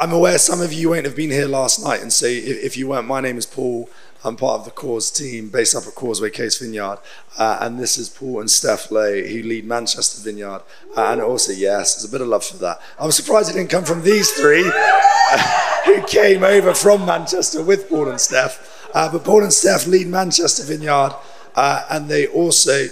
I'm aware some of you won't have been here last night, and so if, if you weren't, my name is Paul. I'm part of the Cause team based up at Causeway Coast Vineyard, uh, and this is Paul and Steph Lowe who lead Manchester Vineyard, uh, and also yes, there's a bit of love for that. I'm surprised it didn't come from these three who came over from Manchester with Paul and Steph, uh, but Paul and Steph lead Manchester Vineyard, uh, and they also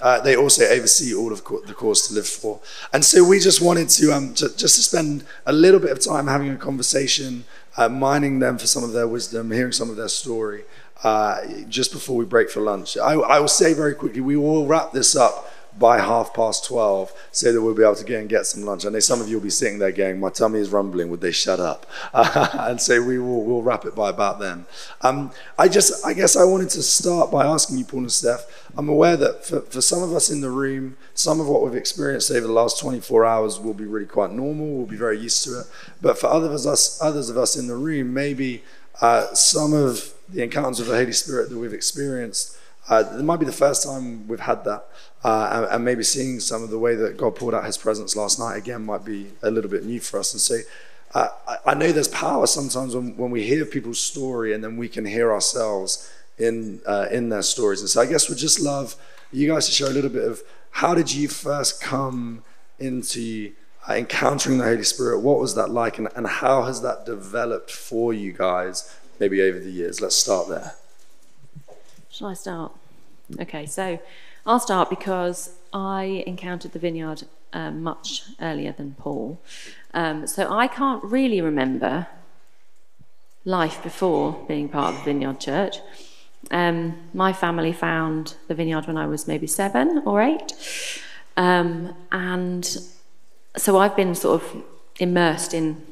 uh, they also oversee all of the cause to live for. And so we just wanted to, um, to, just to spend a little bit of time having a conversation, uh, mining them for some of their wisdom, hearing some of their story, uh, just before we break for lunch. I, I will say very quickly, we will wrap this up by half past 12 so that we'll be able to go and get some lunch. I know some of you will be sitting there going, my tummy is rumbling, would they shut up? Uh, and so we will we'll wrap it by about then. Um, I just, I guess I wanted to start by asking you, Paul and Steph, I'm aware that for, for some of us in the room, some of what we've experienced over the last 24 hours will be really quite normal, we'll be very used to it. But for others of us, others of us in the room, maybe uh, some of the encounters with the Holy Spirit that we've experienced uh, it might be the first time we've had that, uh, and, maybe seeing some of the way that God poured out His presence last night again might be a little bit new for us. And so, uh, I, I, know there's power sometimes when, when we hear people's story, and then we can hear ourselves in uh, in their stories. And so, I guess we'd just love you guys to share a little bit of how did you first come into uh, encountering the Holy Spirit? What was that like, and, and how has that developed for you guys? Maybe over the years. Let's start there. Shall I start? Okay, so I'll start because I encountered the vineyard um, much earlier than Paul. Um, so I can't really remember life before being part of the Vineyard Church. Um, my family found the vineyard when I was maybe seven or eight. Um, and so I've been sort of immersed in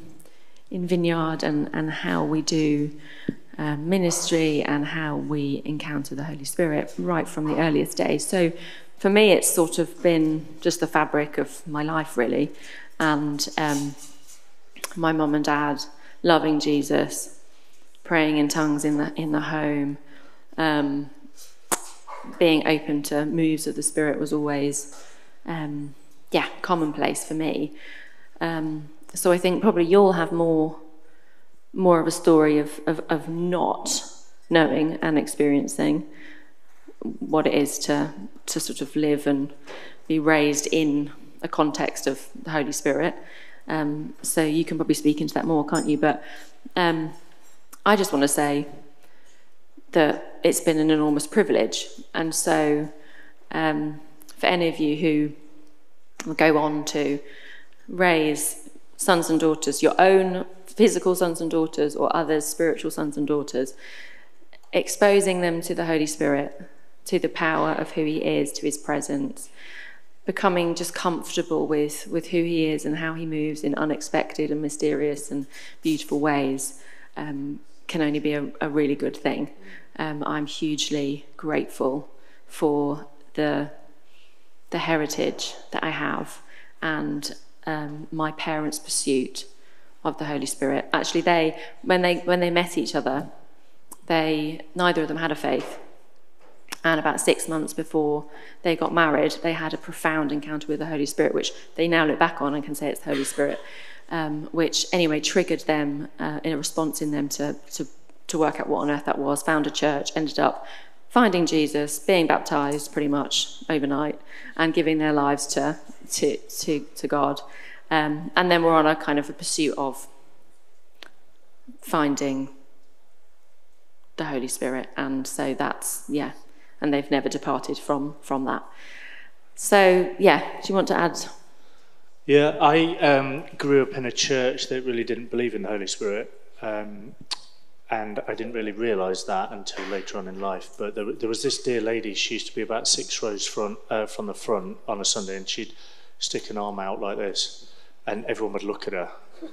in vineyard and, and how we do um, ministry and how we encounter the Holy Spirit right from the earliest days. So for me, it's sort of been just the fabric of my life, really. And um, my mum and dad loving Jesus, praying in tongues in the in the home, um, being open to moves of the Spirit was always, um, yeah, commonplace for me. Um, so I think probably you'll have more more of a story of, of, of not knowing and experiencing what it is to, to sort of live and be raised in a context of the Holy Spirit. Um, so you can probably speak into that more, can't you? But um, I just want to say that it's been an enormous privilege. And so um, for any of you who go on to raise sons and daughters, your own physical sons and daughters or others, spiritual sons and daughters, exposing them to the Holy Spirit, to the power of who He is, to His presence, becoming just comfortable with, with who He is and how He moves in unexpected and mysterious and beautiful ways um, can only be a, a really good thing. Um, I'm hugely grateful for the the heritage that I have and um, my parents' pursuit of the Holy Spirit. Actually, they when they when they met each other, they neither of them had a faith. And about six months before they got married, they had a profound encounter with the Holy Spirit, which they now look back on and can say it's the Holy Spirit, um, which anyway triggered them uh, in a response in them to, to to work out what on earth that was. Found a church, ended up finding Jesus, being baptized pretty much overnight, and giving their lives to to to, to God. Um, and then we're on a kind of a pursuit of finding the Holy Spirit. And so that's, yeah, and they've never departed from, from that. So, yeah, do you want to add? Yeah, I um, grew up in a church that really didn't believe in the Holy Spirit. Um, and I didn't really realise that until later on in life. But there, there, was this dear lady, she used to be about six rows front, uh, from the front on a Sunday, and she'd stick an arm out like this and everyone would look at her.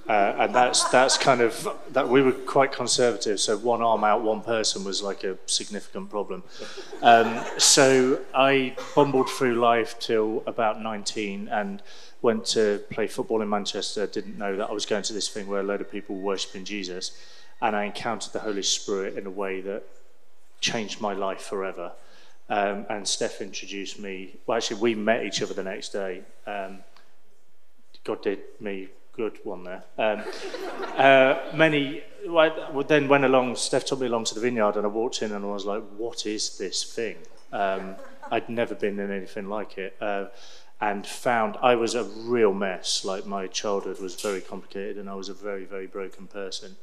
Uh, and that's that's kind of that we were quite conservative, so one arm out, one person was like a significant problem. Um, so I bumbled through life till about 19 and went to play football in Manchester. Didn't know that I was going to this thing where a load of people were worshipping Jesus, and I encountered the Holy Spirit in a way that changed my life forever. Um, and Steph introduced me. Well, actually, we met each other the next day. Um, God did me good one there. Um, uh, many, well, then went along, Steph took me along to the vineyard and I walked in and I was like, what is this thing? Um, I'd never been in anything like it. Uh, and found I was a real mess. Like my childhood was very complicated and I was a very, very broken person.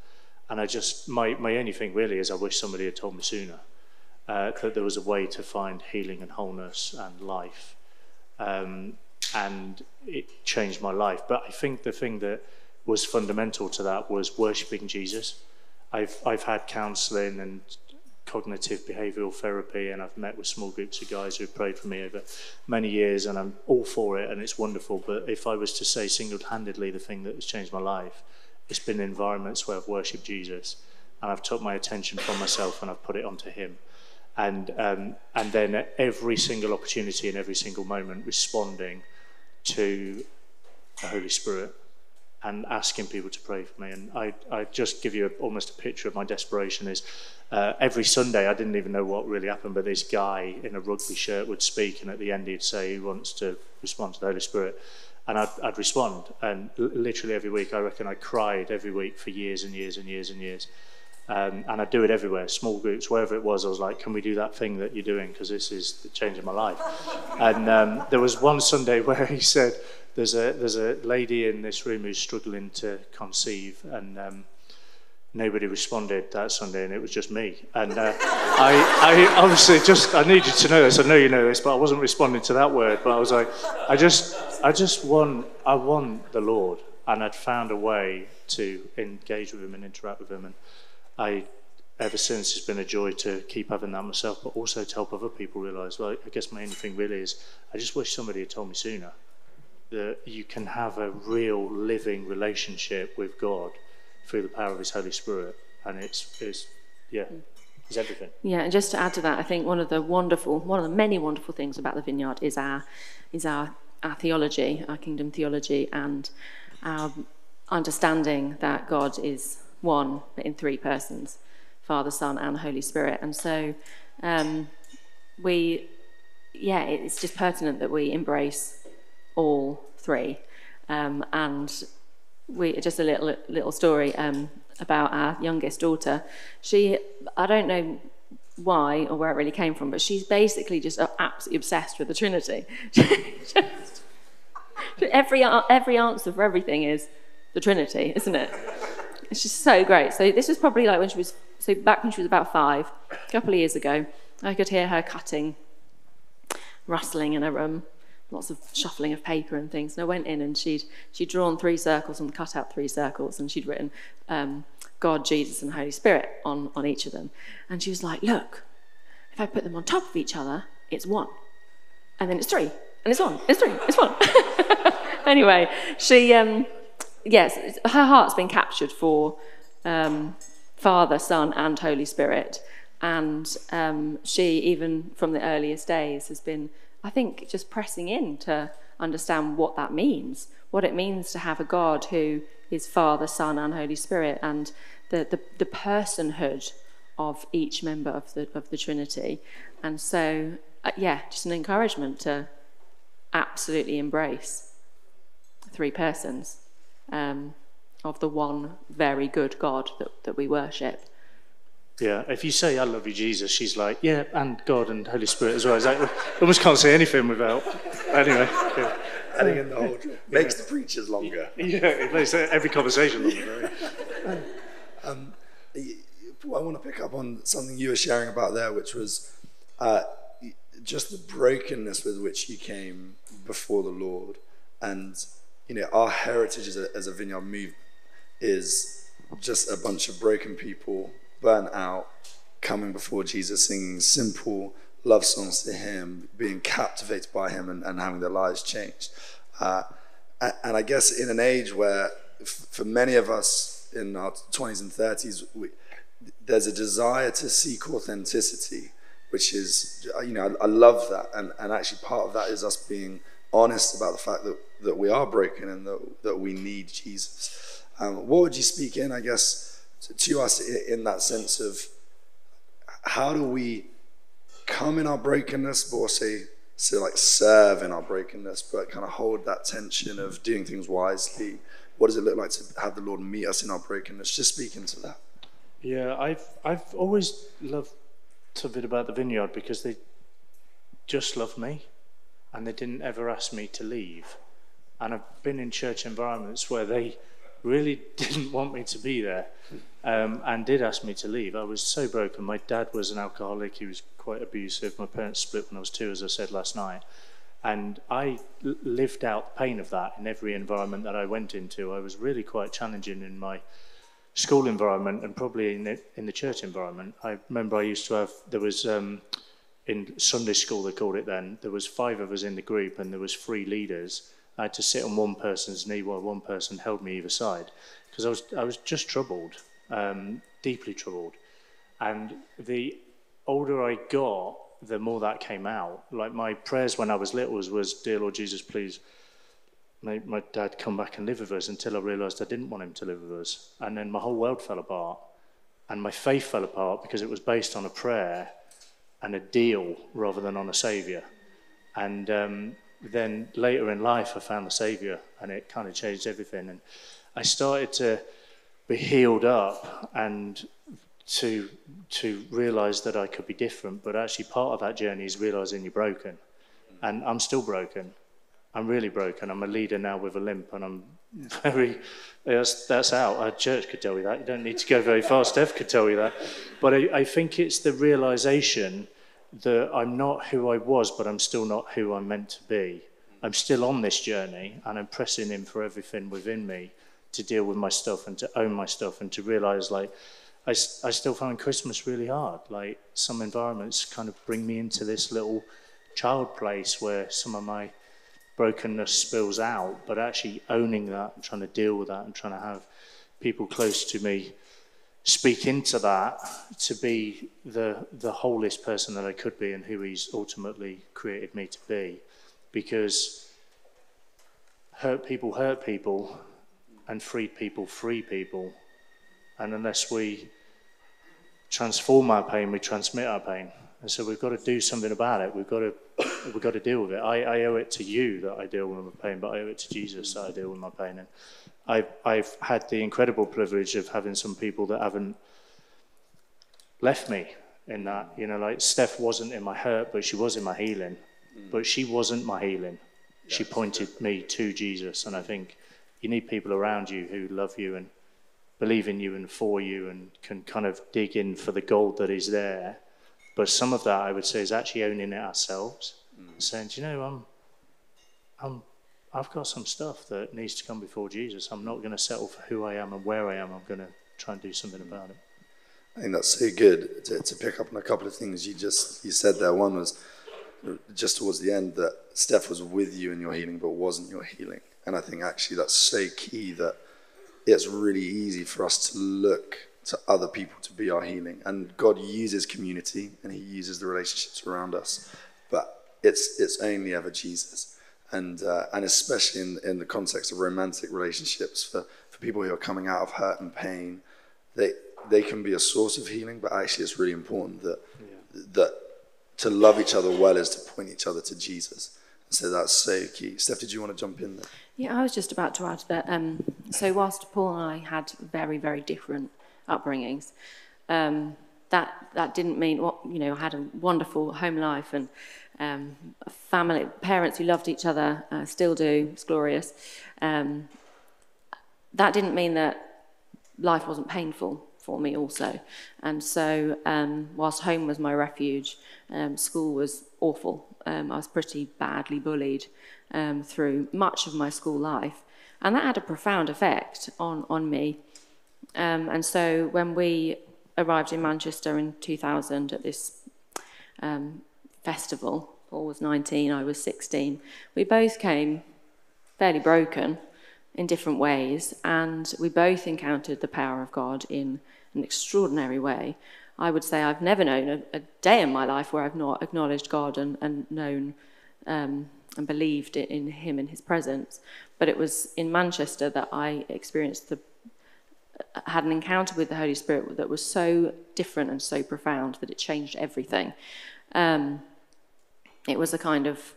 And I just, my, my only thing really is I wish somebody had told me sooner uh, that there was a way to find healing and wholeness and life. Um, and it changed my life. But I think the thing that was fundamental to that was worshipping Jesus. I've, I've had counseling and cognitive behavioral therapy, and I've met with small groups of guys who've prayed for me over many years, and I'm all for it, and it's wonderful. But if I was to say single handedly the thing that has changed my life, it's been environments where I've worshipped Jesus, and I've took my attention from myself and I've put it onto Him. And, um, and then at every single opportunity and every single moment, responding to the Holy Spirit and asking people to pray for me. And I, I just give you a, almost a picture of my desperation is uh, every Sunday, I didn't even know what really happened, but this guy in a rugby shirt would speak, and at the end, he'd say he wants to respond to the Holy Spirit. And I'd, I'd respond. And literally every week, I reckon I cried every week for years and years and years and years. Um, and I'd do it everywhere, small groups, wherever it was. I was like, can we do that thing that you're doing? Because this is changing my life. and um, there was one Sunday where he said, there's a, there's a lady in this room who's struggling to conceive. And um, nobody responded that Sunday, and it was just me. And uh, I, I obviously just I need you to know this. I know you know this, but I wasn't responding to that word. But I was like, I just, I just want, I want the Lord, and I'd found a way to engage with Him and interact with Him, and I. Ever since, it's been a joy to keep having that myself, but also to help other people realize. Well, I guess my only thing really is, I just wish somebody had told me sooner that you can have a real living relationship with God through the power of His Holy Spirit, and it's, it's yeah, mm. it's everything. Yeah, and just to add to that, I think one of the wonderful, one of the many wonderful things about the vineyard is our, is our, our theology, our kingdom theology, and our understanding that God is one in three persons, Father, Son, and Holy Spirit, and so um, we, yeah, it's just pertinent that we embrace all three, um, and we just a little little story um, about our youngest daughter. She, I don't know why or where it really came from, but she's basically just absolutely obsessed with the Trinity. just, every every answer for everything is the Trinity, isn't it? It's just so great. So this was probably like when she was so back when she was about five, a couple of years ago. I could hear her cutting, rustling in her room lots of shuffling of paper and things. And I went in and she'd, she'd drawn three circles and cut out three circles and she'd written um, God, Jesus, and Holy Spirit on, on each of them. And she was like, Look, if I put them on top of each other, it's one. And then it's three. And it's one. It's three. It's one. anyway, she, um, yes, her heart's been captured for um, Father, Son, and Holy Spirit. And um, she, even from the earliest days, has been I think just pressing in to understand what that means, what it means to have a God who is Father, Son, and Holy Spirit, and the, the, the personhood of each member of the, of the Trinity. And so, uh, yeah, just an encouragement to absolutely embrace three persons um, of the one very good God that, that we worship. Yeah, if you say, I love you, Jesus, she's like, yeah, and God and Holy Spirit as well. It's like, almost can't say anything without. Anyway. Yeah. Adding in the whole. Makes yeah. the preachers longer. Yeah, it makes every conversation longer. um, I want to pick up on something you were sharing about there, which was uh, just the brokenness with which you came before the Lord. And, you know, our heritage as a, as a vineyard move is just a bunch of broken people burnt out, coming before Jesus, singing simple love songs to Him, being captivated by Him, and, and having their lives changed. Uh, and I guess in an age where, for many of us in our 20s and 30s, we, there's a desire to seek authenticity, which is, you know, I, I love that. And, and actually, part of that is us being honest about the fact that, that we are broken and that, that we need Jesus. Um, what would you speak in, I guess? to us in that sense of how do we come in our brokenness, but also so like serve in our brokenness, but kind of hold that tension of doing things wisely what does it look like to have the Lord meet us in our brokenness? Just speak into that. Yeah, I've I've always loved something about the vineyard because they just love me, and they didn't ever ask me to leave. And I've been in church environments where they really didn't want me to be there, um, and did ask me to leave. I was so broken. My dad was an alcoholic. He was quite abusive. My parents split when I was two, as I said last night. And I lived out the pain of that in every environment that I went into. I was really quite challenging in my school environment and probably in the, in the church environment. I remember I used to have, there was, um, in Sunday school they called it then, there was five of us in the group and there was three leaders. I had to sit on one person's knee while one person held me either side because I was, I was just troubled, um, deeply troubled. And the older I got, the more that came out. Like my prayers when I was little was, was Dear Lord Jesus, please make my dad come back and live with us until I realised I didn't want him to live with us. And then my whole world fell apart. And my faith fell apart because it was based on a prayer and a deal rather than on a saviour. And um, then later in life, I found the saviour and it kind of changed everything. And I started to be healed up and to to realize that I could be different. But actually, part of that journey is realizing you're broken, and I'm still broken. I'm really broken. I'm a leader now with a limp, and I'm very. That's, that's out. Our church could tell you that. You don't need to go very far. Steph could tell you that. But I, I think it's the realization that I'm not who I was, but I'm still not who I'm meant to be. I'm still on this journey, and I'm pressing in for everything within me to deal with my stuff and to own my stuff and to realize like I, I still find Christmas really hard. Like some environments kind of bring me into this little child place where some of my brokenness spills out, but actually owning that and trying to deal with that and trying to have people close to me speak into that to be the the wholest person that I could be and who he's ultimately created me to be because hurt people hurt people and free people free people and unless we transform our pain, we transmit our pain. And so we've got to do something about it. We've got to, we've got to deal with it. I, I owe it to you that I deal with my pain, but I owe it to Jesus that I deal with my pain. And I've, I've had the incredible privilege of having some people that haven't left me in that. You know, like Steph wasn't in my hurt, but she was in my healing. Mm. But she wasn't my healing. Yes. She pointed me to Jesus. And I think you need people around you who love you and believe in you and for you and can kind of dig in for the gold that is there. But some of that, I would say, is actually owning it ourselves, mm. saying, Do you know, I'm, I'm, I've got some stuff that needs to come before Jesus. I'm not going to settle for who I am and where I am. I'm going to try and do something about it. I think that's so good to, to pick up on a couple of things you just you said there. One was just towards the end that Steph was with you in your healing, but wasn't your healing. And I think actually that's so key that it's really easy for us to look to other people to be our healing. And God uses community and He uses the relationships around us, but it's it's only ever Jesus. And uh, and especially in in the context of romantic relationships for for people who are coming out of hurt and pain, they they can be a source of healing, but actually it's really important that yeah. that to love each other well is to point each other to Jesus. So that's so key. Steph, did you want to jump in there? Yeah, I was just about to add that. Um, so whilst Paul and I had very, very different upbringings, um, that that didn't mean what you know. I had a wonderful home life and um, family, parents who loved each other, uh, still do. It's glorious. Um, that didn't mean that life wasn't painful for me also. And so, um, whilst home was my refuge, um, school was awful. Um, I was pretty badly bullied through much of my school life. And that had a profound effect on, on me. Um, and so when we arrived in Manchester in 2000 at this um, festival, Paul was 19, I was 16, we both came fairly broken in different ways, and we both encountered the power of God in an extraordinary way. I would say I've never known a, a day in my life where I've not acknowledged God and, and known um, and believed in him and his presence. But it was in Manchester that I experienced the had an encounter with the Holy Spirit that was so different and so profound that it changed everything. Um, it was a kind of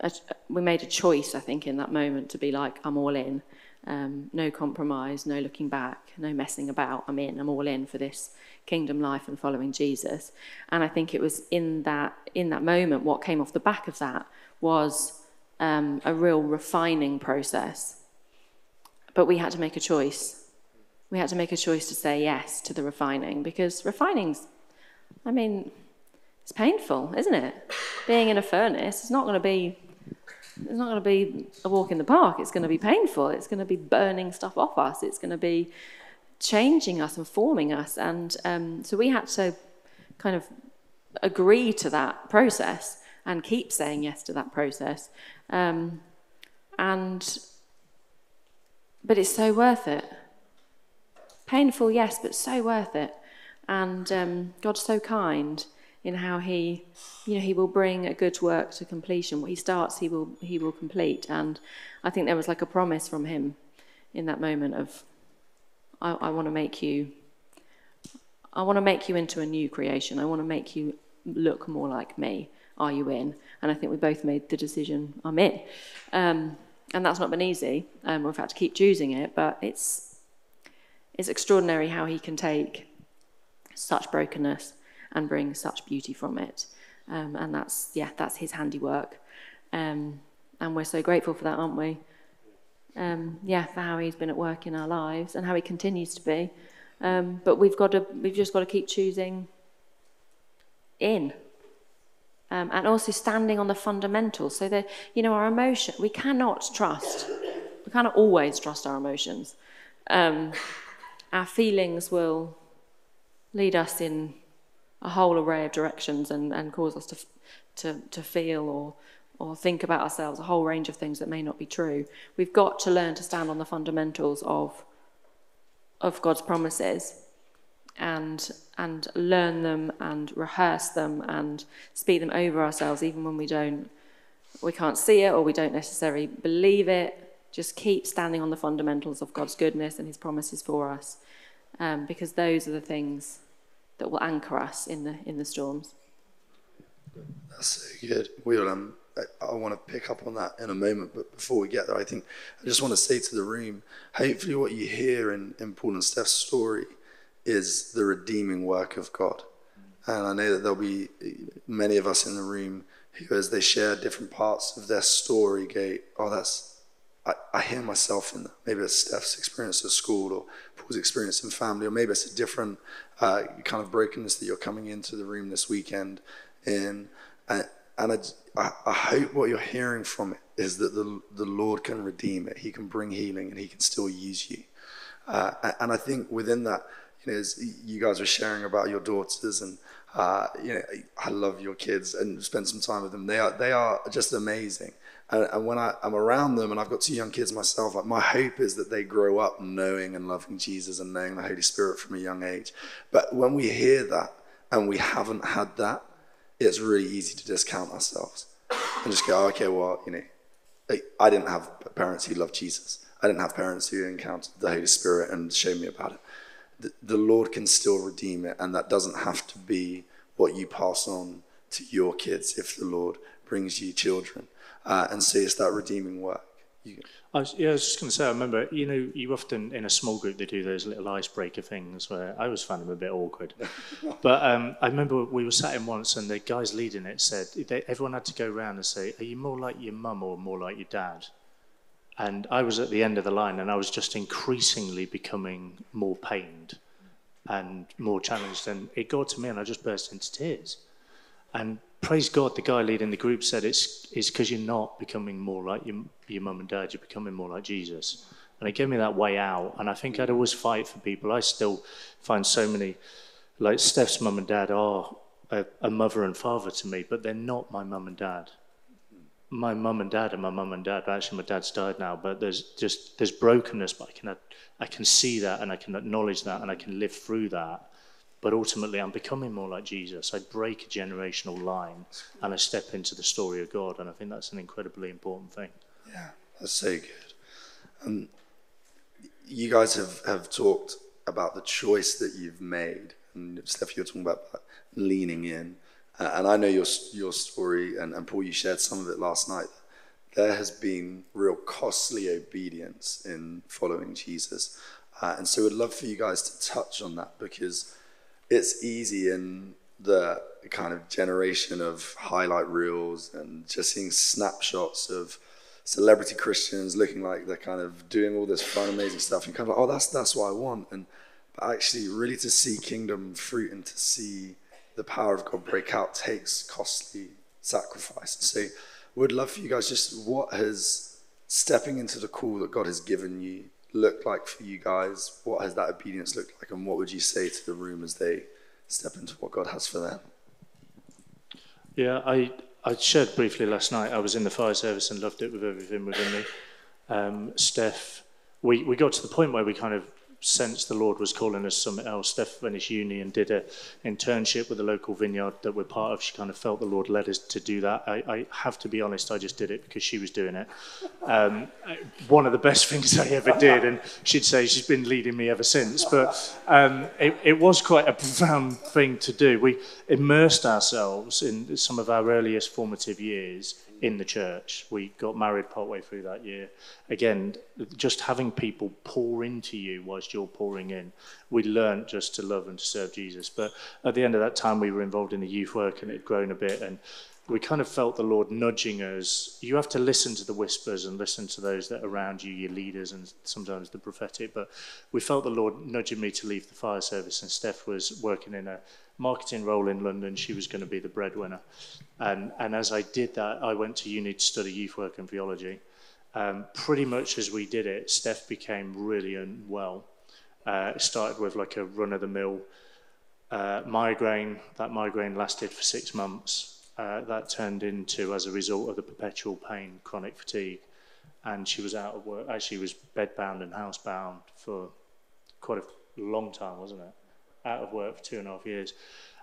a, we made a choice, I think, in that moment to be like, I'm all in. Um, no compromise, no looking back, no messing about. I'm in. I'm all in for this kingdom life and following Jesus. And I think it was in that in that moment, what came off the back of that was um, a real refining process. But we had to make a choice. We had to make a choice to say yes to the refining because refining's, I mean, it's painful, isn't it? Being in a furnace, it's not going to be it's not going to be a walk in the park. It's going to be painful. It's going to be burning stuff off us. It's going to be changing us and forming us. And um, so we had to kind of agree to that process and keep saying yes to that process. Um, and but it's so worth it. Painful, yes, but so worth it. And um, God's so kind in how he, you know, he will bring a good work to completion. What he starts, he will he will complete. And I think there was like a promise from him in that moment of, I, I want to make you, I want to make you into a new creation. I want to make you look more like me. Are you in? And I think we both made the decision. I'm in. Um, and that's not been easy. Um, we've had to keep choosing it, but it's it's extraordinary how he can take such brokenness and bring such beauty from it. Um, and that's, yeah, that's his handiwork. Um, and we're so grateful for that, aren't we? Um, yeah, for how he's been at work in our lives and how he continues to be. Um, but we've got to, we've just got to keep choosing in. Um, and also standing on the fundamentals. So that, you know, our emotion, we cannot trust, we cannot always trust our emotions. Um, our feelings will lead us in a whole array of directions and, and cause us to, to, to feel or, or think about ourselves, a whole range of things that may not be true. We've got to learn to stand on the fundamentals of, of God's promises and, and learn them and rehearse them and speak them over ourselves, even when we don't, we can't see it or we don't necessarily believe it. Just keep standing on the fundamentals of God's goodness and His promises for us, um, because those are the things that will anchor us in the in the storms. That's so good. We'll um, I, I want to pick up on that in a moment, but before we get there, I think I just want to say to the room, hopefully, what you hear in, in Paul and Steph's story is the redeeming work of God, and I know that there'll be many of us in the room who, as they share different parts of their story, go, "Oh, that's." I, I hear myself in. Maybe it's Steph's experience at school or Paul's experience in family, or maybe it's a different uh, kind of brokenness that you're coming into the room this weekend in. And, and I, I hope what you're hearing from it is that the, the Lord can redeem it. He can bring healing and He can still use you. Uh, and I think within that, you know, as you guys were sharing about your daughters and uh, you know, I love your kids and spend some time with them. They are they are just amazing. And, and when I, am around them, and I've got two young kids myself, like my hope is that they grow up knowing and loving Jesus and knowing the Holy Spirit from a young age. But when we hear that and we haven't had that, it's really easy to discount ourselves and just go, oh, okay, well, you know, I didn't have parents who loved Jesus. I didn't have parents who encountered the Holy Spirit and showed me about it. The, the Lord can still redeem it, and that doesn't have to be what you pass on to your kids if the Lord brings you children uh, and see it's that redeeming work. You... I was, yeah, I was just going to say, I remember, you know, you often, in a small group, they do those little icebreaker things where I always find them a bit awkward. but um, I remember we were sat in once and the guys leading it said, they, everyone had to go around and say, are you more like your mum or more like your dad? And I was at the end of the line and I was just increasingly becoming more pained and more challenged. And it got to me and I just burst into tears. And praise God, the guy leading the group said it's it's because you're not becoming more like your your mum and dad. You're becoming more like Jesus, and it gave me that way out. And I think I'd always fight for people. I still find so many, like Steph's mum and dad are a, a mother and father to me, but they're not my mum and dad. My mum and dad are my mum and dad. Actually, my dad's died now, but there's just there's brokenness, but I can I can see that and I can acknowledge that and I can live through that but ultimately, I'm becoming more like Jesus. I break a generational line and I step into the story of God. And I think that's an incredibly important thing. Yeah, that's so good. Um, you guys have, have talked about the choice that you've made. And Steph, you're talking about leaning in. Uh, and I know your, your story, and, and Paul, you shared some of it last night. there has been real costly obedience in following Jesus. Uh, and so we'd love for you guys to touch on that because it's easy in the kind of generation of highlight reels and just seeing snapshots of celebrity Christians looking like they're kind of doing all this fun, amazing stuff. And kind of like, oh, that's that's what I want. And but actually, really to see kingdom fruit and to see the power of God break out takes costly sacrifice. So, would love for you guys just what has stepping into the call that God has given you looked like for you guys? What has that obedience looked like, and what would you say to the room as they step into what God has for them? Yeah, I I shared briefly last night. I was in the fire service and loved it with everything within me. Um, Steph, we, we got to the point where we kind of sensed the Lord was calling us something else. Steph finished uni and did an internship with a local vineyard that we're part of. She kind of felt the Lord led us to do that. I, I have to be honest, I just did it because she was doing it. Um, one of the best things I ever did, and she'd say she's been leading me ever since. But um, it, it was quite a profound thing to do. We immersed ourselves in some of our earliest formative years in the church. We got married partway through that year. Again, just having people pour into you whilst you're pouring in, we learned just to love and to serve Jesus. But at the end of that time, we were involved in the youth work and it had grown a bit. And we kind of felt the Lord nudging us. You have to listen to the whispers and listen to those that are around you, your leaders, and sometimes the prophetic. But we felt the Lord nudging me to leave the fire service, and Steph was working in a marketing role in London. She was going to be the breadwinner. And, and as I did that, I went to uni to study youth work and theology. Um, pretty much as we did it, Steph became really unwell. Uh, it started with like a run of the mill uh, migraine. That migraine lasted for six months. Uh, that turned into, as a result of the perpetual pain, chronic fatigue. And she was out of work. Actually, was bedbound and housebound for quite a long time, wasn't it? out of work for two and a half years.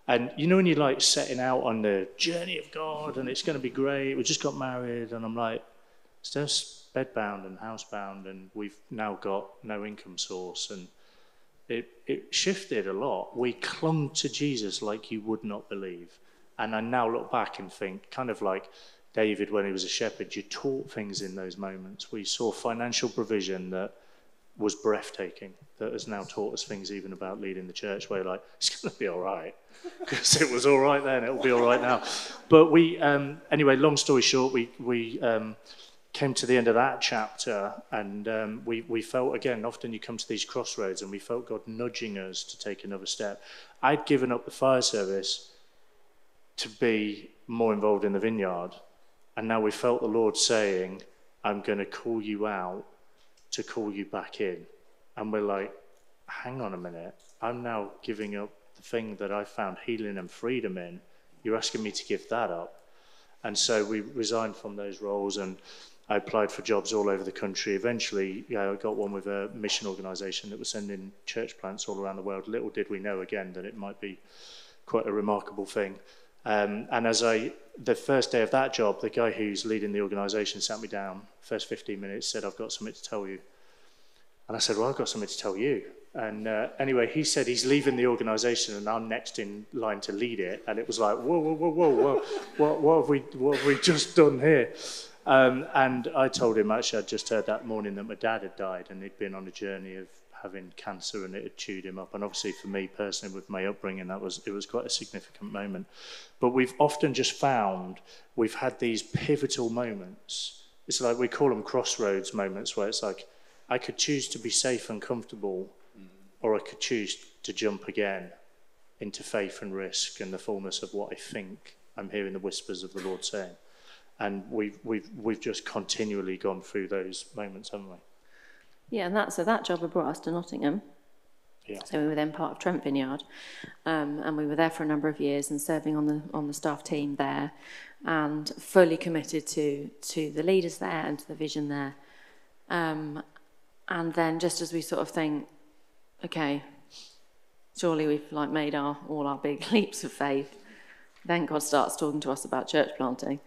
And you know when you're like setting out on the journey of God and it's going to be great. We just got married and I'm like, Steph's bedbound and housebound and we've now got no income source and it, it shifted a lot. We clung to Jesus like you would not believe. And I now look back and think, kind of like David when he was a shepherd, you taught things in those moments. We saw financial provision that was breathtaking that has now taught us things even about leading the church. Where like it's going to be all right. Because it was all right then it'll be all right now. But we um, anyway long story short we we um, came to the end of that chapter and um, we, we felt again often you come to these crossroads and we felt god nudging us to take another step. I'd given up the fire service to be more involved in the vineyard and now we felt the lord saying i'm going to call you out to call you back in. And we're like, hang on a minute. I'm now giving up the thing that I found healing and freedom in. You're asking me to give that up. And so we resigned from those roles and I applied for jobs all over the country. Eventually, yeah, I got one with a mission organization that was sending church plants all around the world. Little did we know again that it might be quite a remarkable thing. Um, and as I, the first day of that job, the guy who's leading the organisation sat me down. First 15 minutes, said, "I've got something to tell you." And I said, "Well, I've got something to tell you." And uh, anyway, he said he's leaving the organisation, and I'm next in line to lead it. And it was like, whoa, whoa, whoa, whoa, whoa, what, what have we, what have we just done here? Um, and I told him actually I'd just heard that morning that my dad had died, and he'd been on a journey of having cancer and it had chewed him up. And obviously for me personally, with my upbringing, that was it was quite a significant moment. But we've often just found we've had these pivotal moments. It's like we call them crossroads moments where it's like I could choose to be safe and comfortable, mm-hmm. or I could choose to jump again into faith and risk and the fullness of what I think I'm hearing the whispers of the Lord saying. And we've, we've, we've just continually gone through those moments, haven't we? Yeah, and that so that job had brought us to Nottingham. Yeah. So we were then part of Trent Vineyard, um, and we were there for a number of years and serving on the on the staff team there, and fully committed to to the leaders there and to the vision there. Um, and then just as we sort of think, okay, surely we've like made our all our big leaps of faith, then God starts talking to us about church planting,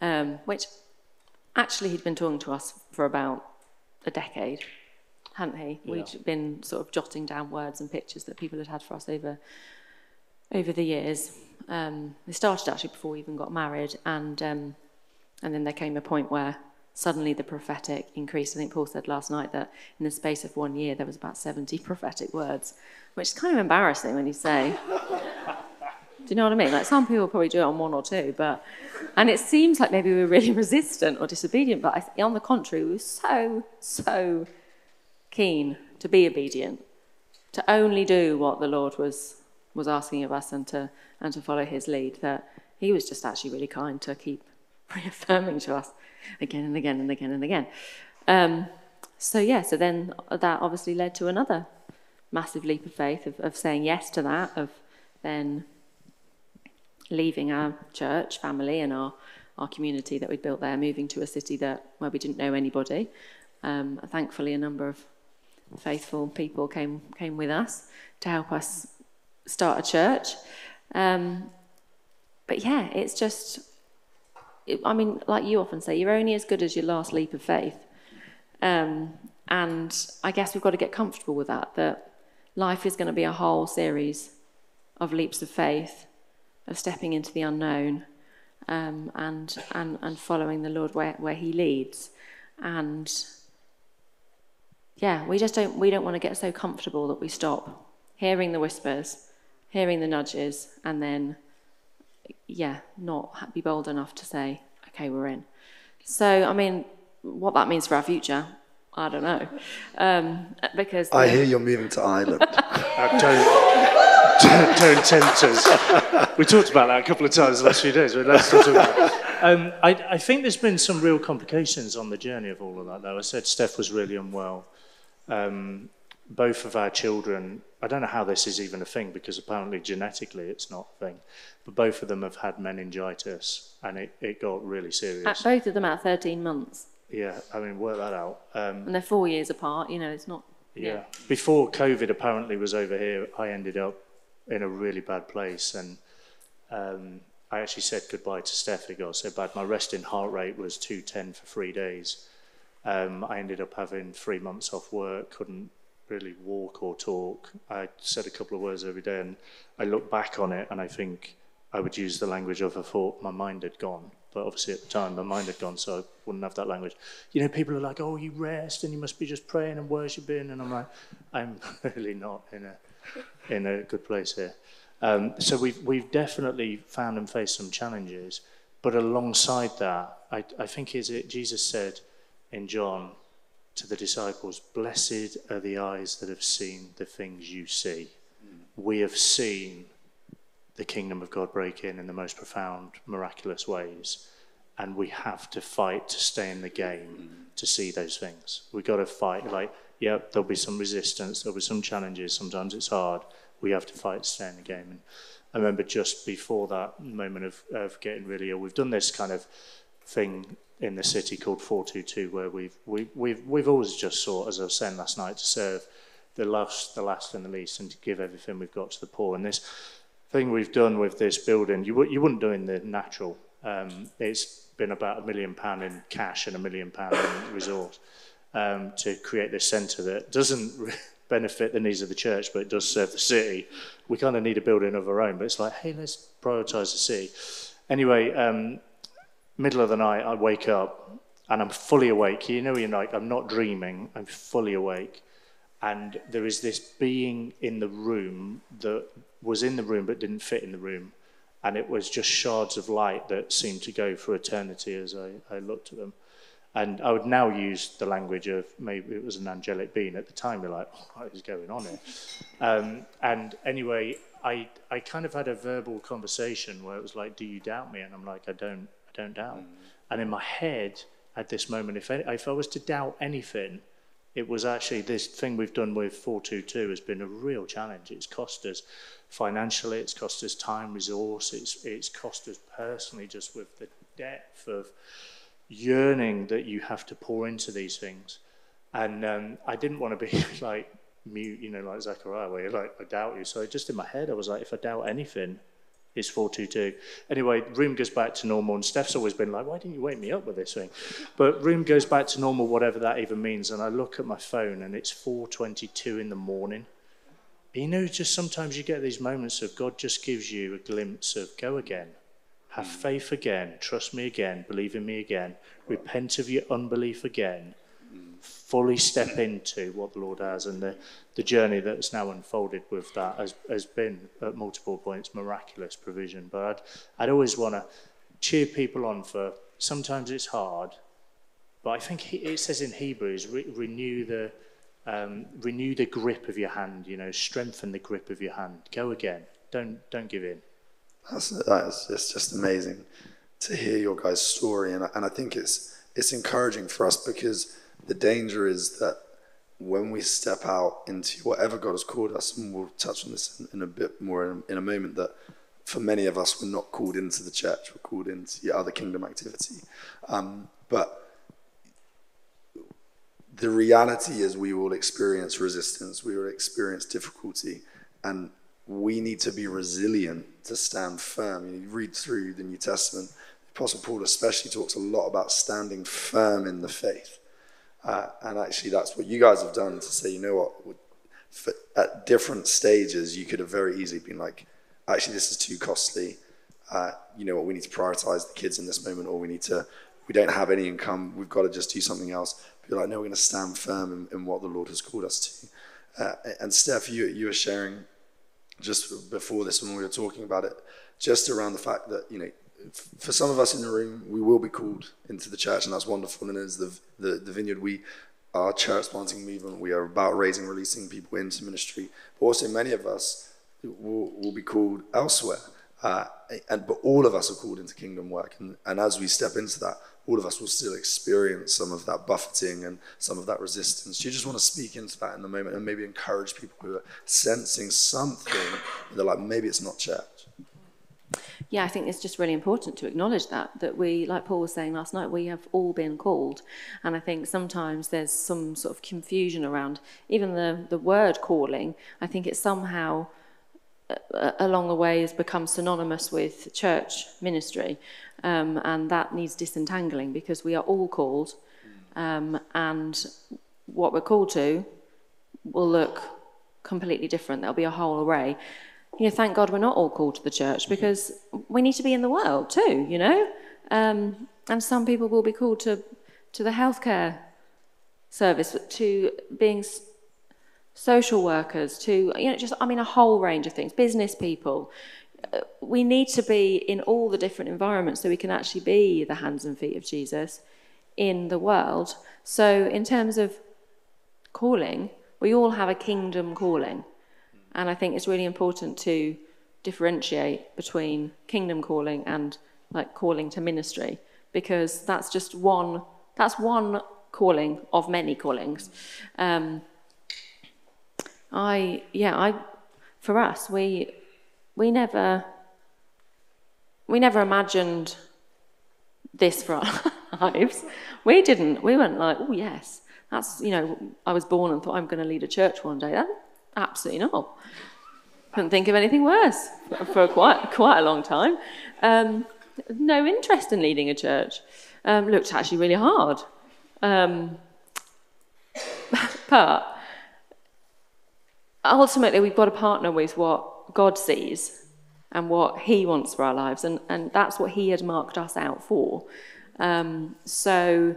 um, which actually he'd been talking to us for about a decade hadn't he? Yeah. We'd been sort of jotting down words and pictures that people had had for us over over the years. Um, they started actually before we even got married, and um, and then there came a point where suddenly the prophetic increased. I think Paul said last night that in the space of one year there was about 70 prophetic words, which is kind of embarrassing when you say. do you know what I mean? Like some people probably do it on one or two, but and it seems like maybe we were really resistant or disobedient, but I, on the contrary, we were so so keen to be obedient, to only do what the Lord was was asking of us and to and to follow His lead. That He was just actually really kind to keep reaffirming to us again and again and again and again. Um, so, yeah, so then that obviously led to another massive leap of faith of, of saying yes to that, of then leaving our church family and our, our community that we'd built there, moving to a city that where we didn't know anybody. Um, thankfully, a number of faithful people came came with us to help us start a church. Um, but yeah, it's just I mean, like you often say, you're only as good as your last leap of faith. Um, and I guess we've got to get comfortable with that, that life is going to be a whole series of leaps of faith, of stepping into the unknown um, and, and, and following the Lord where, where He leads. And yeah, we just don't, we don't want to get so comfortable that we stop hearing the whispers, hearing the nudges, and then yeah, not be bold enough to say, okay, we're in. So, I mean, what that means for our future, I don't know. Um, because I hear you're moving to Ireland. uh, don't, don't tempt us. We talked about that a couple of times the last few days, but let's talk about um, I, I think there's been some real complications on the journey of all of that, though. I said Steph was really unwell. Um, both of our children, I don't know how this is even a thing because apparently genetically it's not a thing, but both of them have had meningitis and it, it got really serious. At both of them at 13 months. Yeah, I mean, work that out. Um, and they're four years apart, you know, it's not. Yeah. yeah. Before COVID apparently was over here, I ended up in a really bad place and um, I actually said goodbye to Steph. It got so bad. My resting heart rate was 210 for three days. Um, I ended up having three months off work, couldn't really walk or talk. I said a couple of words every day, and I look back on it, and I think I would use the language of I thought my mind had gone. But obviously at the time, my mind had gone, so I wouldn't have that language. You know, people are like, "Oh, you rest, and you must be just praying and worshiping," and I'm like, "I'm really not in a in a good place here." Um, so we've we've definitely found and faced some challenges, but alongside that, I, I think is it Jesus said in John to the disciples, Blessed are the eyes that have seen the things you see. We have seen the kingdom of God break in in the most profound, miraculous ways. And we have to fight to stay in the game to see those things. We've got to fight. Like, yeah, there'll be some resistance, there'll be some challenges. Sometimes it's hard. We have to fight to stay in the game. And I remember just before that moment of, of getting really ill, we've done this kind of thing in the city called 422, where we've, we, we've, we've always just sought, as I was saying last night, to serve the last, the last and the least, and to give everything we've got to the poor. And this thing we've done with this building, you, you wouldn't do in the natural. Um, it's been about a million pound in cash and a million pound in resource um, to create this centre that doesn't benefit the needs of the church, but it does serve the city. We kind of need a building of our own, but it's like, hey, let's prioritise the city. Anyway, um, middle of the night, I wake up and I'm fully awake. You know, you're like, I'm not dreaming, I'm fully awake. And there is this being in the room that was in the room but didn't fit in the room. And it was just shards of light that seemed to go for eternity as I, I looked at them. And I would now use the language of maybe it was an angelic being. At the time, you're like, oh, what is going on here? Um, and anyway, I, I kind of had a verbal conversation where it was like, do you doubt me? And I'm like, I don't, don't doubt. Mm. And in my head, at this moment, if, if I was to doubt anything, it was actually this thing we've done with 422 has been a real challenge. It's cost us financially, it's cost us time, resource, it's, it's cost us personally just with the depth of yearning that you have to pour into these things. And um, I didn't want to be like mute, you know, like Zechariah, where you're like, I doubt you. So just in my head, I was like, if I doubt anything, is 422. Anyway, room goes back to normal, and Steph's always been like, why didn't you wake me up with this thing? But room goes back to normal, whatever that even means, and I look at my phone, and it's 422 in the morning. You know, just sometimes you get these moments of God just gives you a glimpse of go again. Have hmm. faith again, trust me again, believe in me again, repent of your unbelief again, fully step into what the Lord has. And the, the journey that's now unfolded with that has, has been at multiple points miraculous provision. But I'd, I'd always want to cheer people on for sometimes it's hard, but I think he, it says in Hebrews, re, renew the um, renew the grip of your hand. You know, strengthen the grip of your hand. Go again. Don't don't give in. That's, that's it's just amazing to hear your guys' story, and I, and I think it's it's encouraging for us because the danger is that when we step out into whatever God has called us, and we'll touch on this in, in a bit more in, in, a moment, that for many of us, we're not called into the church, we're called into other kingdom activity. Um, but the reality is, we will experience resistance, we will experience difficulty, and we need to be resilient to stand firm. You, read through the New Testament, the Apostle Paul especially talks a lot about standing firm in the faith. Uh, and actually, that's what you guys have done to say, you know what, for, at different stages, you could have very easily been like, actually, this is too costly. Uh, you know what, we need to prioritize the kids in this moment, or we need to, we don't have any income, we've got to just do something else. Be like, no, we're going to stand firm in, in, what the Lord has called us to. Uh, and Steph, you, you were sharing just before this when we were talking about it, just around the fact that, you know, for some of us in the room, we will be called into the church, and that's wonderful. And as the, the, the vineyard, we our church planting movement, we are about raising, releasing people into ministry. But also, many of us will, will be called elsewhere. Uh, and but all of us are called into kingdom work, and, and as we step into that, all of us will still experience some of that buffeting and some of that resistance. You just want to speak into that in the moment and maybe encourage people who are sensing something? They're like, maybe it's not church. Yeah, I think it's just really important to acknowledge that, that we, like Paul was saying last night, we have all been called. And I think sometimes there's some sort of confusion around even the, the word calling. I think it somehow uh, along the way has become synonymous with church ministry. Um, and that needs disentangling because we are all called. Um, and what we're called to will look completely different. There'll be a whole array you know, thank God we're not all called to the church because we need to be in the world too, you know. Um, and some people will be called to to the healthcare service, to being social workers, to you know, just I mean a whole range of things, business people. Uh, we need to be in all the different environments so we can actually be the hands and feet of Jesus in the world. So, in terms of calling, we all have a kingdom calling. And I think it's really important to differentiate between kingdom calling and like calling to ministry because that's just one that's one calling of many callings. Um, I yeah I for us we we never we never imagined this for our lives. We didn't. We weren't like, oh yes, that's you know. I was born and thought I'm going to lead a church one day. That Absolutely not. Couldn't think of anything worse for quite, quite a long time. Um, no interest in leading a church. Um, looked actually really hard. Um, but ultimately, we've got to partner with what God sees and what He wants for our lives, and, and that's what He had marked us out for. Um, so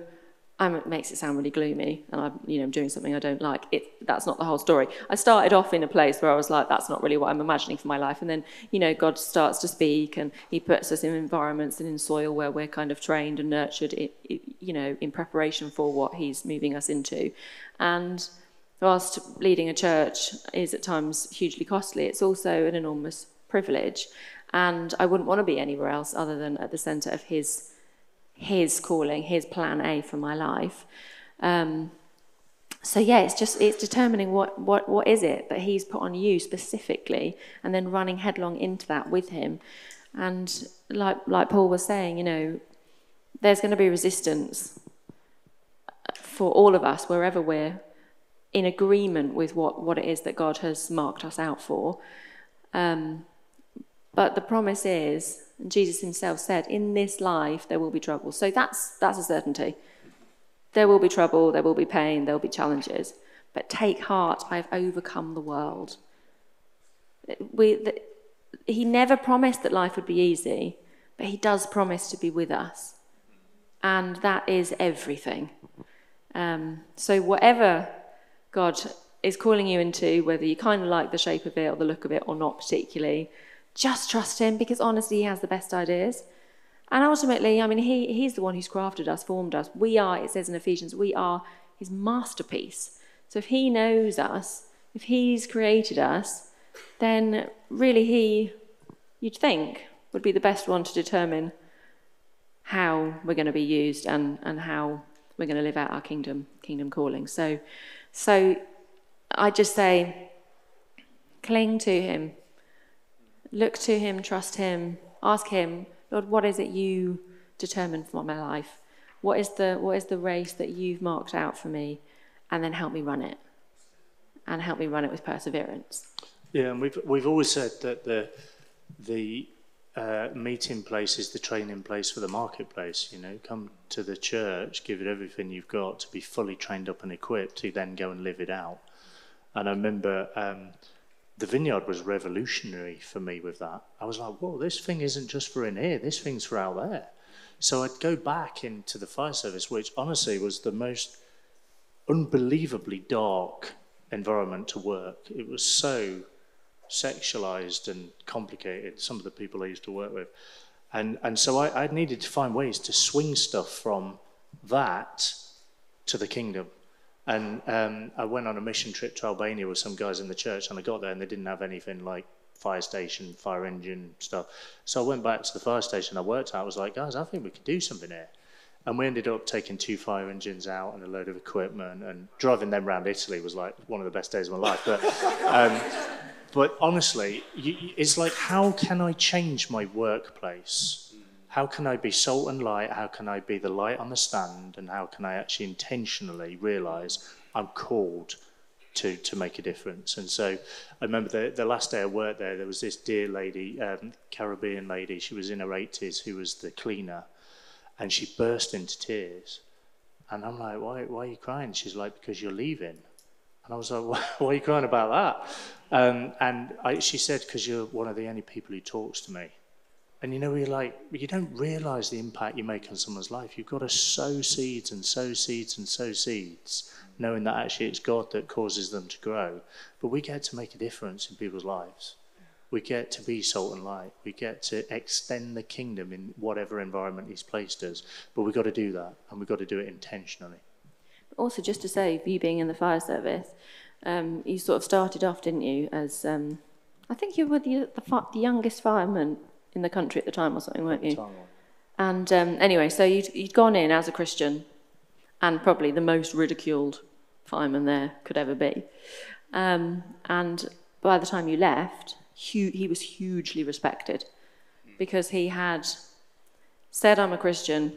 I'm, it makes it sound really gloomy and I'm, you know, doing something I don't like. It, that's not the whole story. I started off in a place where I was like, that's not really what I'm imagining for my life. And then, you know, God starts to speak and he puts us in environments and in soil where we're kind of trained and nurtured, you know, in preparation for what he's moving us into. And whilst leading a church is at times hugely costly, it's also an enormous privilege. And I wouldn't want to be anywhere else other than at the centre of his his calling, his plan A for my life. Um, so yeah, it's just it's determining what what what is it that he's put on you specifically, and then running headlong into that with him. And like like Paul was saying, you know, there's going to be resistance for all of us wherever we're in agreement with what what it is that God has marked us out for. Um, but the promise is, and Jesus himself said, in this life there will be trouble. So that's, that's a certainty. There will be trouble, there will be pain, there will be challenges. But take heart, I've overcome the world. We, the, he never promised that life would be easy, but He does promise to be with us. And that is everything. Um, so, whatever God is calling you into, whether you kind of like the shape of it or the look of it or not particularly, just trust Him because honestly, He has the best ideas. And ultimately, I mean, he, He's the one who's crafted us, formed us. We are, it says in Ephesians, we are His masterpiece. So, if He knows us, if He's created us, then really He, you'd think, would be the best one to determine how we're going to be used and, and how we're going to live out our kingdom kingdom calling. So, so I just say, cling to Him, look to Him, trust Him, ask Him, Lord, what is it you determined for my life? What is the what is the race that you've marked out for me? And then help me run it, and help me run it with perseverance. Yeah, and we've we've always said that the the uh, meeting place is the training place for the marketplace. You know, come to the church, give it everything you've got to be fully trained up and equipped to then go and live it out. And I remember um, the vineyard was revolutionary for me with that. I was like, whoa, this thing isn't just for in here, this thing's for out there. So I'd go back into the fire service, which honestly was the most unbelievably dark environment to work. It was so sexualized and complicated, some of the people I used to work with. And, and so I, I needed to find ways to swing stuff from that to the kingdom. And um, I went on a mission trip to Albania with some guys in the church, and I got there and they didn't have anything like fire station, fire engine stuff. So I went back to the fire station I worked at. I was like, guys, I think we could do something here. And we ended up taking two fire engines out and a load of equipment, and driving them around Italy was like one of the best days of my life. But um, but honestly, you, it's like, how can I change my workplace? How can I be salt and light? How can I be the light on the stand? And how can I actually intentionally realize I'm called to, to make a difference? And so I remember the, the last day I worked there, there was this dear lady, um, Caribbean lady, she was in her 80s, who was the cleaner, and she burst into tears. And I'm like, why, why are you crying? She's like, because you're leaving. And I was like, why are you crying about that? Um, and I, she said, because you're one of the only people who talks to me. And you know, you're like, you don't realize the impact you make on someone's life. You've got to sow seeds and sow seeds and sow seeds, knowing that actually it's God that causes them to grow. But we get to make a difference in people's lives. We get to be salt and light. We get to extend the kingdom in whatever environment He's placed us. But we've got to do that, and we've got to do it intentionally also, just to say, you being in the fire service, um, you sort of started off, didn't you, as um, I think you were the, the, the, youngest fireman in the country at the time or something, weren't you? And um, anyway, so you'd, you'd gone in as a Christian and probably the most ridiculed fireman there could ever be. Um, and by the time you left, he, he was hugely respected because he had said, I'm a Christian,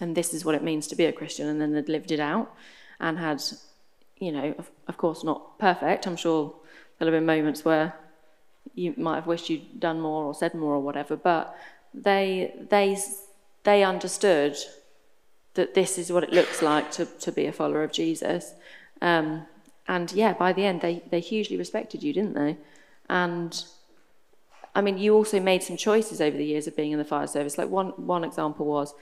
and this is what it means to be a Christian, and then they'd lived it out and had, you know, of, of course, not perfect. I'm sure there'll have been moments where you might have wished you'd done more or said more or whatever, but they they they understood that this is what it looks like to, to be a follower of Jesus. Um, and yeah, by the end, they, they hugely respected you, didn't they? And I mean, you also made some choices over the years of being in the fire service. Like one, one example was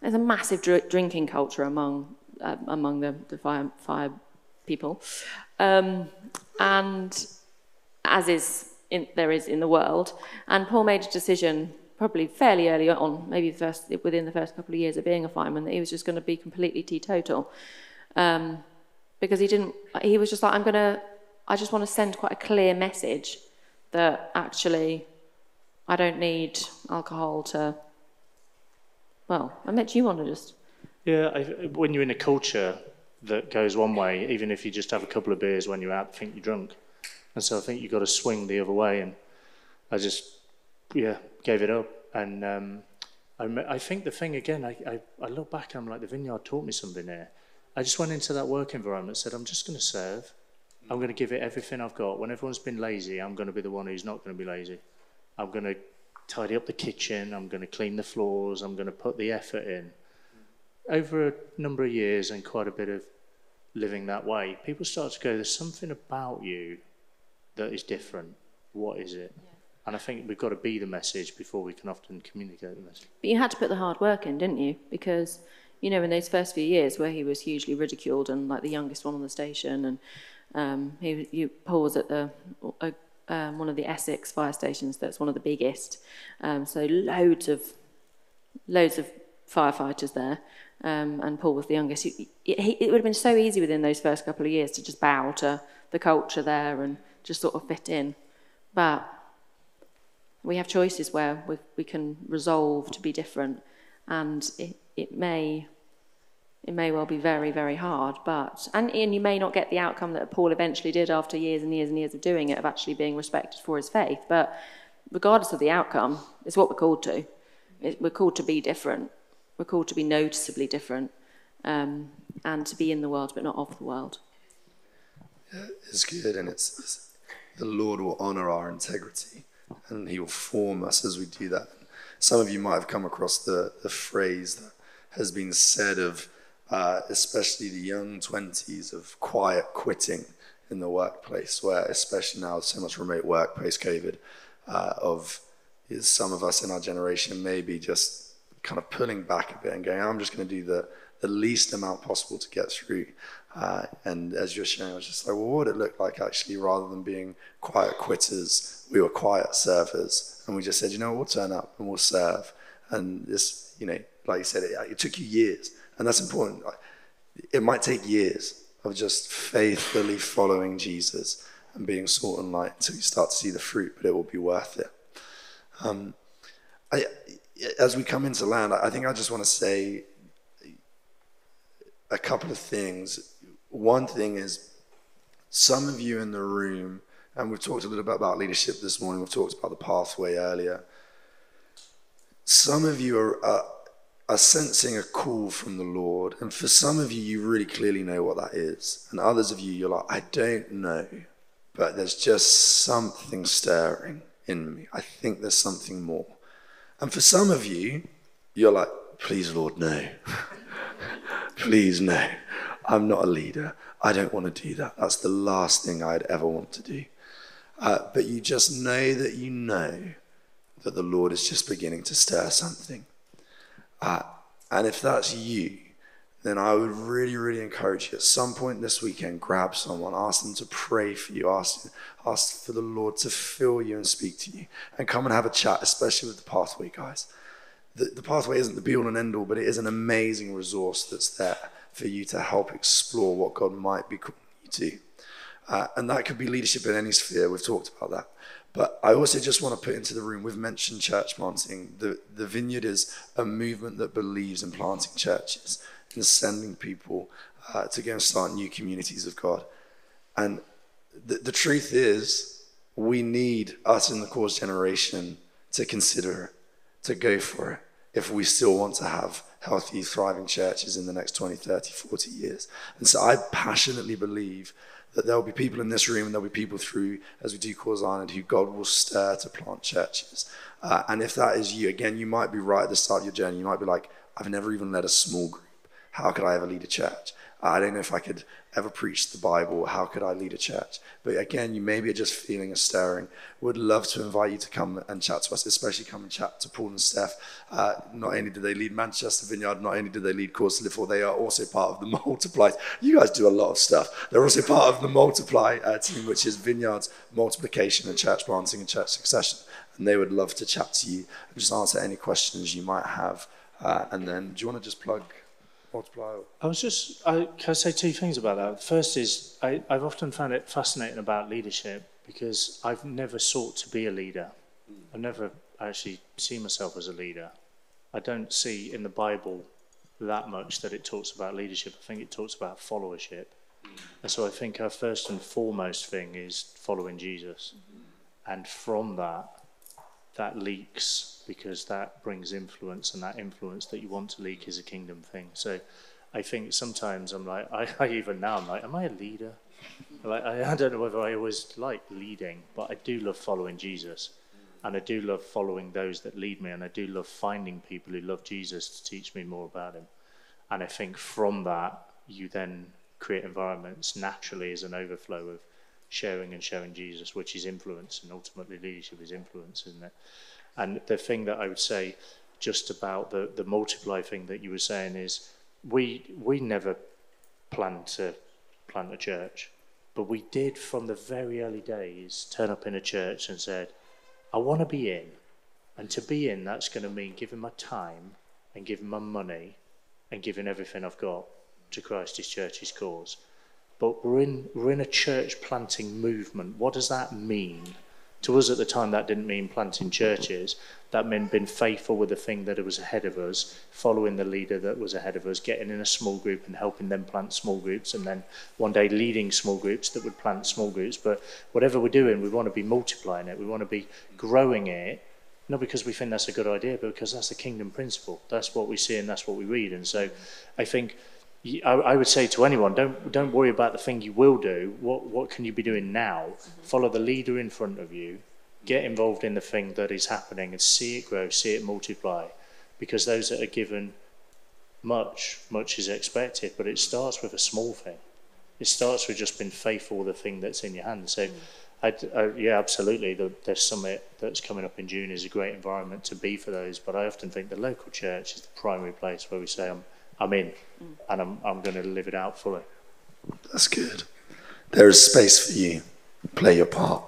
there's a massive dr- drinking culture among uh, among the, the fire, fire people, um, and as is in, there is in the world. And Paul made a decision probably fairly early on, maybe first, within the first couple of years of being a fireman, that he was just going to be completely teetotal, um, because he didn't. He was just like, I'm going to. I just want to send quite a clear message that actually I don't need alcohol to well, I met you want to just. Yeah, I, when you're in a culture that goes one way, even if you just have a couple of beers when you're out, think you're drunk. And so I think you've got to swing the other way. And I just, yeah, gave it up. And um, I, I, think the thing, again, I, I, I look back and I'm like, the vineyard taught me something there. I just went into that work environment said, I'm just going to serve. I'm going to give it everything I've got. When everyone's been lazy, I'm going to be the one who's not going to be lazy. I'm going to tidy up the kitchen, I'm going to clean the floors, I'm going to put the effort in. Over a number of years and quite a bit of living that way, people start to go, there's something about you that is different. What is it? And I think we've got to be the message before we can often communicate the message. But you had to put the hard work in, didn't you? Because, you know, in those first few years where he was hugely ridiculed and like the youngest one on the station, and um, he, you, Paul was at the uh, um, one of the Essex fire stations that's one of the biggest. Um, so loads of loads of firefighters there, um, and Paul was the youngest. It, it, it would have been so easy within those first couple of years to just bow to the culture there and just sort of fit in, but we have choices where we, we can resolve to be different, and it, it may it may well be very very hard but and, and you may not get the outcome that paul eventually did after years and years and years of doing it of actually being respected for his faith but regardless of the outcome it's what we're called to. It, we're called to be different. We're called to be noticeably different um, and to be in the world but not of the world. Yeah, it's good, and it's, it's the Lord will honor our integrity, and He will form us as we do that. Some of you might have come across the, the phrase that has been said of, uh, especially the young twenties, of quiet quitting in the workplace, where especially now so much remote work post COVID, uh, of is some of us in our generation maybe just kind of pulling back a bit and going, I'm just going to do the the least amount possible to get through. Uh, and as you're sharing, I was just like, well, what would it look like actually, rather than being quiet quitters, we were quiet servers, and we just said, you know, we'll turn up and we'll serve. And this, you know, like you said, it, it took you years, and that's important. It might take years of just faithfully following Jesus and being salt and light until you start to see the fruit, but it will be worth it. Um, I, as we come into land, I think I just want to say a couple of things. One thing is, some of you in the room, and we've talked a little bit about leadership this morning, we've talked about the pathway earlier. Some of you are, are, are sensing a call from the Lord, and for some of you, you really clearly know what that is. And others of you, you're like, I don't know, but there's just something stirring in me. I think there's something more. And for some of you, you're like, please, Lord, no. Please, no. I'm not a leader. I don't want to do that. That's the last thing I'd ever want to do. Uh, but you just know that you know that the Lord is just beginning to stir something. Uh, and if that's you, then I would really, really encourage you at some point this weekend, grab someone, ask them to pray for you, ask, ask for the Lord to fill you and speak to you, and come and have a chat, especially with the pathway guys the, the pathway isn't the be all and end all, but it is an amazing resource that's there for you to help explore what God might be calling you to. Uh, and that could be leadership in any sphere. We've talked about that. But I also just want to put into the room, we've mentioned church planting. The, the vineyard is a movement that believes in planting churches and sending people uh, to go and start new communities of God. And the, the truth is, we need us in the cause generation to consider it to go for it if we still want to have healthy, thriving churches in the next 20, 30, 40 years. And so I passionately believe that there will be people in this room and there'll be people through, as we do Cause Ireland, who God will stir to plant churches. Uh, and if that is you, again, you might be right at the start of your journey. You might be like, I've never even led a small group. How could I ever lead a church? I don't know if I could ever preach the Bible. How could I lead a church? But again, you maybe are just feeling a stirring. Would love to invite you to come and chat to us, especially come and chat to Paul and Steph. Uh, not only do they lead Manchester Vineyard, not only do they lead Cause to Live For, they are also part of the Multiply. You guys do a lot of stuff. They're also part of the Multiply uh, team, which is Vineyards multiplication and church planting and church succession. And they would love to chat to you and just answer any questions you might have. Uh, and then, do you want to just plug? Multiply? I was just, I, can I say two things about that? First is, I, I've often found it fascinating about leadership because I've never sought to be a leader. Hmm. I've never actually seen myself as a leader. I don't see in the Bible that much that it talks about leadership. I think it talks about followership. Hmm. And so I think our first and foremost thing is following Jesus. Hmm. And from that, that leaks because that brings influence, and that influence that you want to leak is a kingdom thing. So I think sometimes I'm like, I, I even now I'm like, am I a leader? Like, I, I don't know whether I always like leading, but I do love following Jesus. And I do love following those that lead me, and I do love finding people who love Jesus to teach me more about him. And I think from that, you then create environments naturally as an overflow of sharing and showing Jesus, which is influence, and ultimately leadership is influence, isn't it? And the thing that I would say just about the, the multiply thing that you were saying is we we never planned to plant a church, but we did from the very early days turn up in a church and said, I want to be in. And to be in, that's going to mean giving my time and giving my money and giving everything I've got to Christ's Church's cause. But we're in, we're in a church planting movement. What does that mean? To us at the time, that didn't mean planting churches. That meant being faithful with the thing that was ahead of us, following the leader that was ahead of us, getting in a small group and helping them plant small groups, and then one day leading small groups that would plant small groups. But whatever we're doing, we want to be multiplying it. We want to be growing it not because we think that's a good idea, but because that's the kingdom principle. That's what we see and that's what we read. And so I think I, would say to anyone, don't, don't worry about the thing you will do. What, what can you be doing now? Mm-hmm. Follow the leader in front of you. Get involved in the thing that is happening and see it grow, see it multiply. Because those that are given much, much is expected, but it starts with a small thing. It starts with just being faithful with the thing that's in your hand. So, mm. I, I, yeah, absolutely. The, the summit that's coming up in June is a great environment to be for those. But I often think the local church is the primary place where we say, I'm, I'm in and I'm, I'm going to live it out fully. That's good. There is space for you. Play your part.